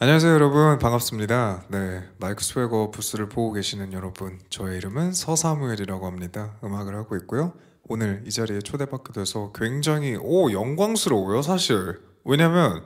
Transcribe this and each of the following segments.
안녕하세요 여러분 반갑습니다. 네 마이크 스웨거 부스를 보고 계시는 여러분 저의 이름은 서사무엘이라고 합니다. 음악을 하고 있고요. 오늘 이 자리에 초대받게 돼서 굉장히 오 영광스러워요 사실. 왜냐면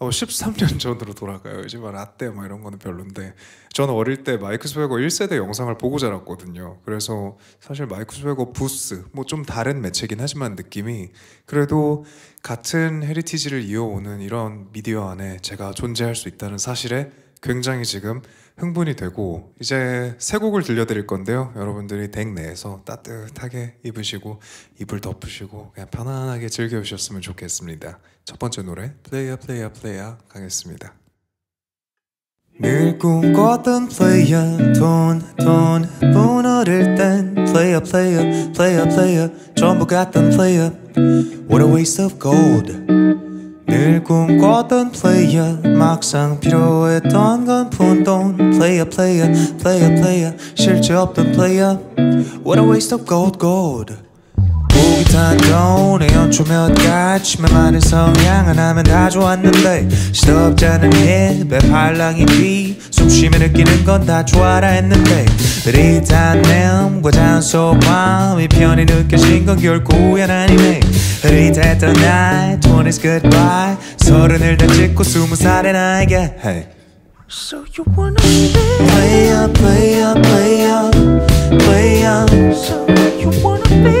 어, 13년 전으로 돌아가요. 요즘은 라떼 뭐 이런 거는 별론데 저는 어릴 때 마이크 스웨거 1세대 영상을 보고 자랐거든요. 그래서 사실 마이크 스웨거 부스 뭐 좀 다른 매체긴 하지만 느낌이 그래도 같은 heritage를 이어오는 이런 미디어 안에 제가 존재할 수 있다는 사실에 굉장히 지금 흥분이 되고 이제 새 곡을 들려드릴 건데요. 여러분들이 댁 내에서 따뜻하게 입으시고 이불 덮으시고 그냥 편안하게 즐겨주셨으면 좋겠습니다. 첫 번째 노래 Playa playa playa 가겠습니다. 늘 꿈꿨던 playa 돈돈 분어릴 땐 playa playa playa playa 전부 같던 playa What a waste of gold 늘 꿈꿨던 플레이어 막상 필요했던 건 푼돈. 플레이어 플레이어 플레이어 플레이어 실제 없던 플레이어 What a waste of gold gold 보기 탄돈에 연초 몇 가지 만 많은 성향 하나면 다 좋았는데 시덥지 않은 힙에 팔랑이 뒤 숨 쉬며 느끼는 건 다 좋아라 했는데 흐릿한 냄과 잔소함이 편히 느껴진 건 결코 우연 아니네 흐릿했던 나의 20s goodbye 서른을 다 찍고 스무 살의 나에게 hey. So you wanna be player, player, player, player. So you wanna be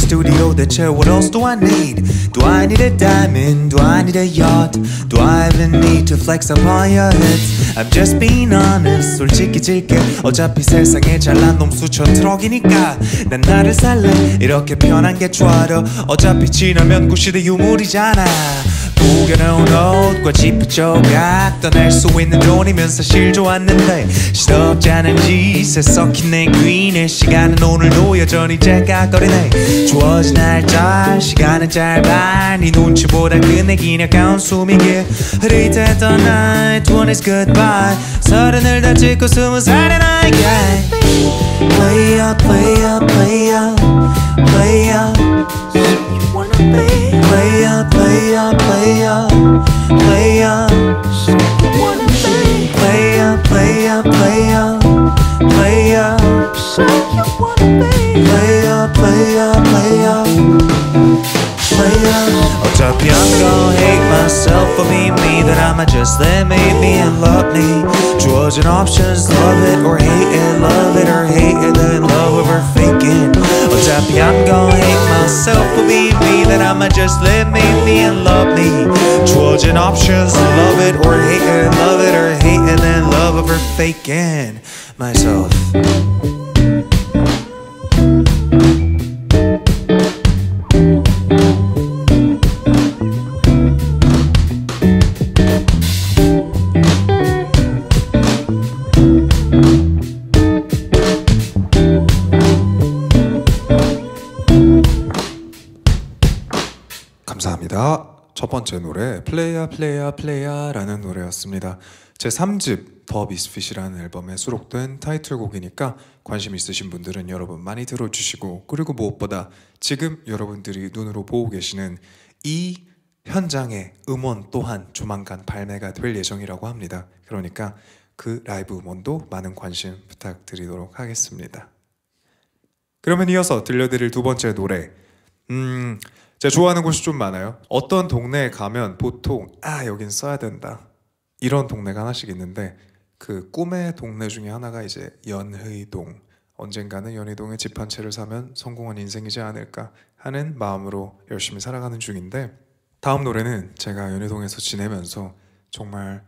studio, the chair, what else do I need? Do I need a diamond? Do I need a yacht? Do I even need to flex upon your hits? I'm just being honest 솔직히 질게. 어차피 세상에 잘난 놈 수천 트럭이니까. 난 나를 살래 이렇게 편한 게 좋아도. 어차피 지나면 구시대 유물이잖아. 구겨놓은 옷과 지프 조각 떠날 수 있는 돈이면 사실 좋았는데. 시덥지 않은 짓에 썩힌 내 귀에 시간은 오늘도 여전히 째깍거리네. 주어진 날짜 시간은 짧아 네 눈치보다 끝내긴 아까운 숨이 길 흐릿했던 나의 20s goodbye 서른을 다 찍고 스무 살의 나에게 Play up, play up, play up, play up Play up, play up, play up, play up. Play up, play up, play up, mama just let me be and love me. Drugs and options, love it or hate it, love it or hate it, then love over faking. Oh, What's happy, I'm gonna hate myself, believe me, that I'ma just let me be and love me. Drugs and options, love it or hate it, love it or hate it, then love over faking myself. 감사합니다. 첫 번째 노래 플레이야 플레이야 플레이야라는 노래였습니다. 제 3집 더 미스핏이라는 앨범에 수록된 타이틀곡이니까 관심 있으신 분들은 여러분 많이 들어주시고 그리고 무엇보다 지금 여러분들이 눈으로 보고 계시는 이 현장의 음원 또한 조만간 발매가 될 예정이라고 합니다. 그러니까 그 라이브 음원도 많은 관심 부탁드리도록 하겠습니다. 그러면 이어서 들려드릴 두 번째 노래 음 제가 좋아하는 곳이 좀 많아요. 어떤 동네에 가면 보통 아 여긴 써야 된다 이런 동네가 하나씩 있는데 그 꿈의 동네 중에 하나가 이제 연의동. 언젠가는 연의동에 집 한 채를 사면 성공한 인생이지 않을까 하는 마음으로 열심히 살아가는 중인데 다음 노래는 제가 연의동에서 지내면서 정말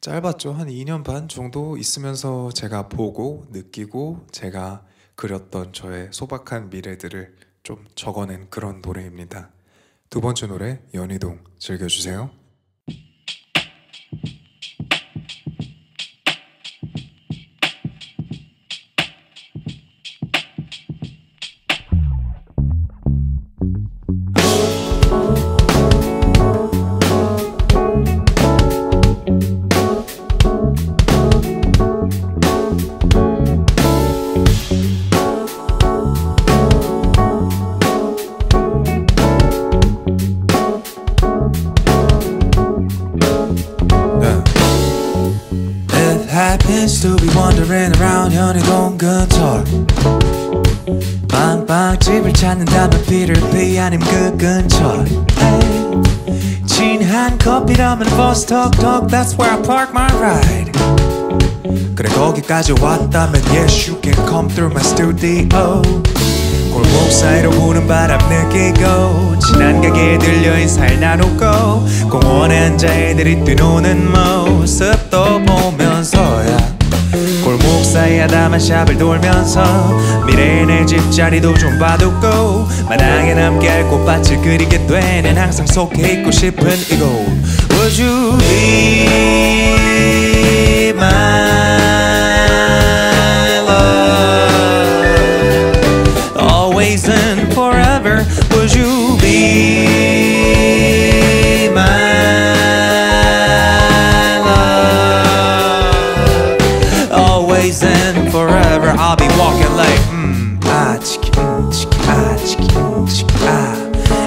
짧았죠. 한 2년 반 정도 있으면서 제가 보고 느끼고 제가 그렸던 저의 소박한 미래들을 좀 적어낸 그런 노래입니다. 두 번째 노래 연희동 즐겨주세요. 진한 커피라면 버스 톡톡 That's where I park my ride. 그래 거기까지 왔다면 Yes you can come through my studio. 골목 사이로 부는 바람 느끼고 지난 가게에 들려 인사를 나누고 공원에 앉아 애들이 뛰노는 모습도 보면서야 골목 사이 아담한 샵을 돌면서 미래의 내 집자리도 좀 봐두고 마당에 남게할 꽃밭을 그리게 되는 항상 속해 있고 싶은 이곳 Would you be my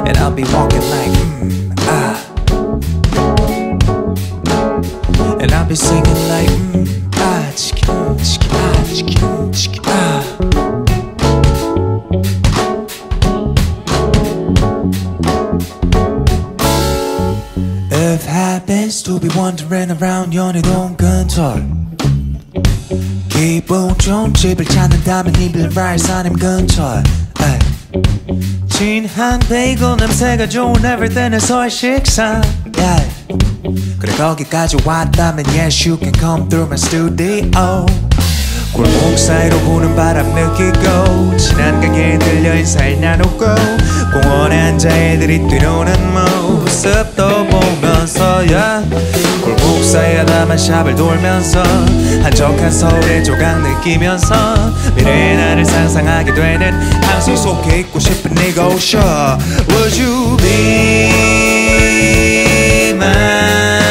and I'll be walking like 기분 좋은 집을 찾는다면 이빌라이 사님 근처 에이. 진한 베이글 냄새가 좋은 everything에서의 식사 yeah. 그래 거기까지 왔다면 Yes you can come through my studio 골목 사이로 부는 바람 느끼고 지난 가게에 들려 인사를 나누고 공원에 앉아 애들이 뛰노는 모습도 보면서 yeah. 아담한 샵을 돌면서 한적한 서울의 조각 느끼면서 미래의 나를 상상하게 되는 항상 속해 있고 싶은 이곳 Would you be my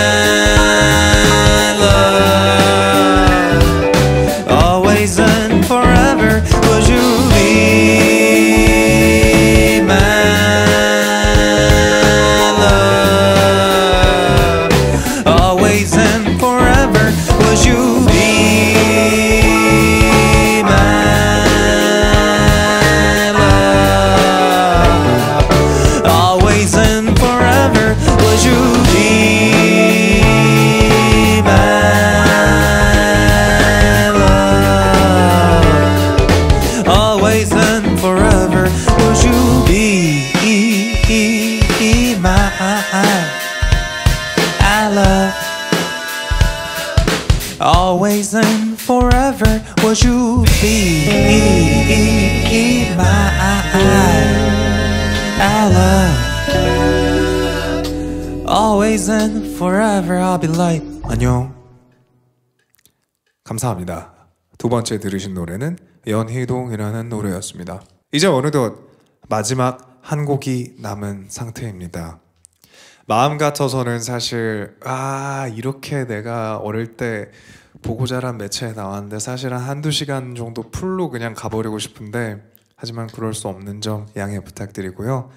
always and forever would you be my I love always and forever I'll be like 안녕. 감사합니다. 두 번째 들으신 노래는 연희동이라는 노래였습니다. 이제 어느덧 마지막 한 곡이 남은 상태입니다. 마음 같아서는 사실 아 이렇게 내가 어릴 때 보고 자란 매체에 나왔는데 사실 한 한두 시간 정도 풀로 그냥 가버리고 싶은데 하지만 그럴 수 없는 점 양해 부탁드리고요.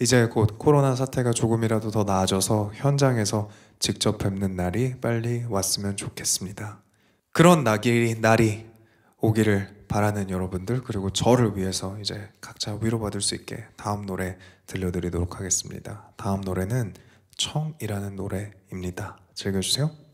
이제 곧 코로나 사태가 조금이라도 더 나아져서 현장에서 직접 뵙는 날이 빨리 왔으면 좋겠습니다. 그런 날이, 날이 오기를 바라는 여러분들 그리고 저를 위해서 이제 각자 위로받을 수 있게 다음 노래 들려드리도록 하겠습니다. 다음 노래는 청이라는 노래입니다. 즐겨주세요.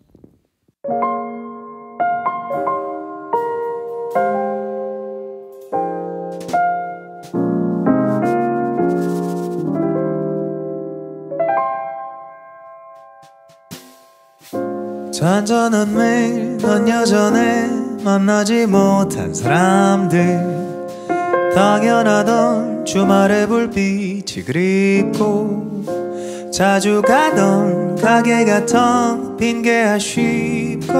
잔잔한 매일 넌 여전해 만나지 못한 사람들. 당연하던 주말의 불빛이 그립고 자주 가던 가게가 텅 빈 게 아쉽고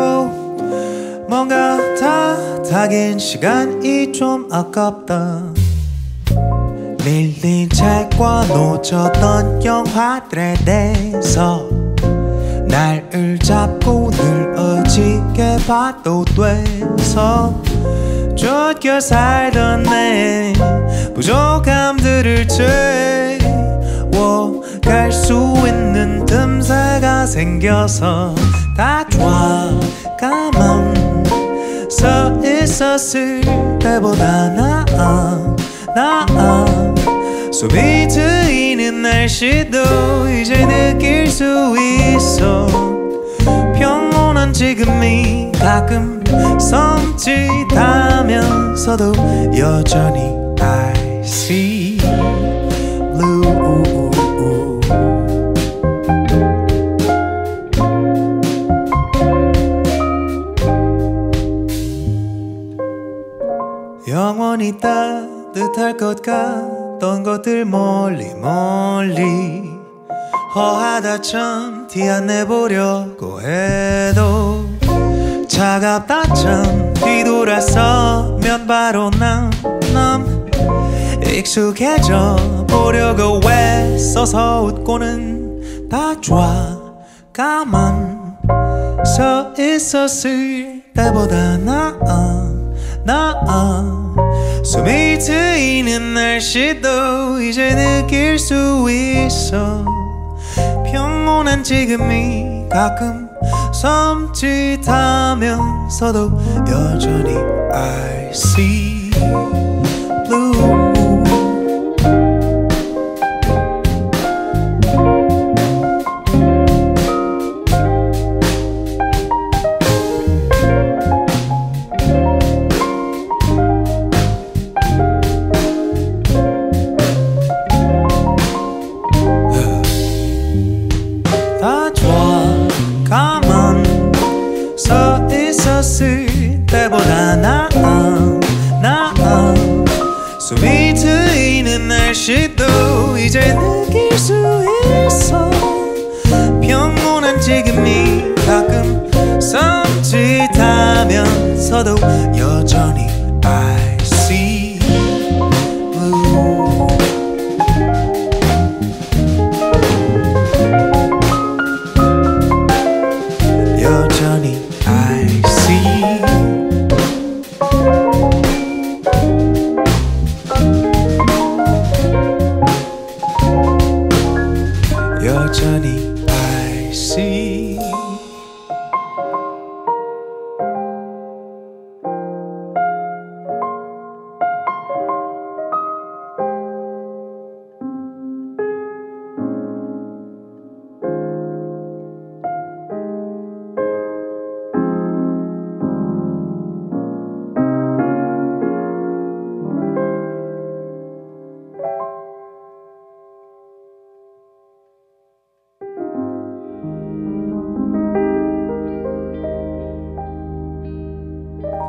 뭔가 다 타긴 시간이 좀 아깝다. 밀린 책과 놓쳤던 영화들에 대해서 날을 잡고 늘 어지게 봐도 돼서 쫓겨 살던 내 부족함들을 채워갈 수 있는 틈새가 생겨서 다 좋아 가만 서 있었을 때보다 나아 나아. 숨이 트이는 날씨도 이제 느낄 수 있어. 평온한 지금이 가끔 섬찟하면서도 여전히 I see blue. 영원히 따뜻할 것 같 던 것들 멀리 멀리 허하다 참 티 안 내보려고 해도 차갑다 참 뒤돌아서면 바로 남남 익숙해져 보려고 애써서 웃고는 다 좋아 가만 서 있었을 때보다 나아 나아 숨이 트이는 날씨도 이제 느낄 수 있어. 평온한 지금이 가끔 섬찟하면서도 여전히 I see 날씨도 이제 느낄 수 있어. 평온한 지금이 가끔 섬찟하면서도 여전히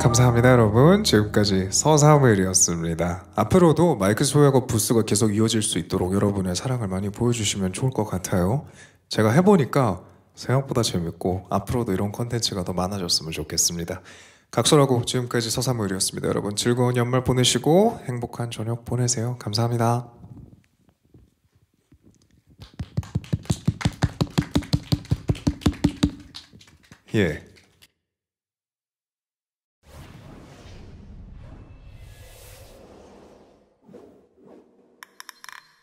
감사합니다 여러분. 지금까지 서사무엘이었습니다. 앞으로도 마이크 소유하고 부스가 계속 이어질 수 있도록 여러분의 사랑을 많이 보여주시면 좋을 것 같아요. 제가 해보니까 생각보다 재밌고 앞으로도 이런 컨텐츠가 더 많아졌으면 좋겠습니다. 각설하고 지금까지 서사무엘이었습니다. 여러분 즐거운 연말 보내시고 행복한 저녁 보내세요. 감사합니다. 예